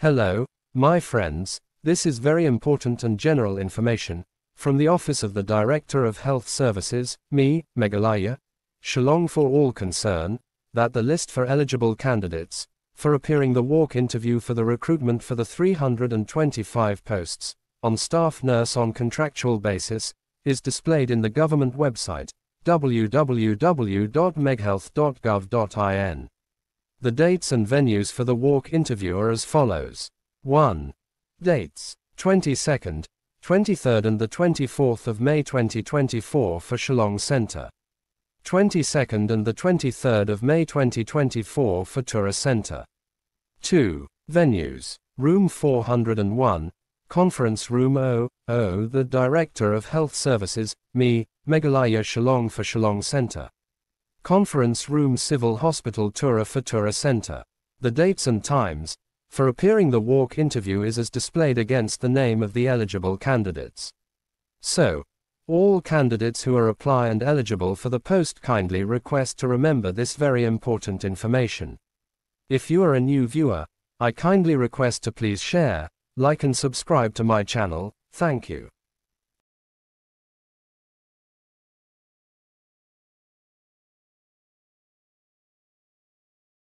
Hello, my friends, this is very important and general information from the Office of the Director of Health Services, me, Meghalaya, Shillong for all concern, that the list for eligible candidates for appearing the walk interview for the recruitment for the 325 posts on staff nurse on contractual basis is displayed in the government website www.meghealth.gov.in. The dates and venues for the walk interview are as follows. 1. Dates 22nd, 23rd and the 24th of May 2024 for Shillong Center. 22nd and the 23rd of May 2024 for Tura Center. 2. Venues. Room 401, Conference Room 0, the Director of Health Services, me, Meghalaya Shillong for Shillong Center. Conference Room Civil Hospital Tura for Tura Center. The dates and times for appearing the walk interview is as displayed against the name of the eligible candidates. So, all candidates who are apply and eligible for the post kindly request to remember this very important information. If you are a new viewer, I kindly request to please share, like and subscribe to my channel, thank you.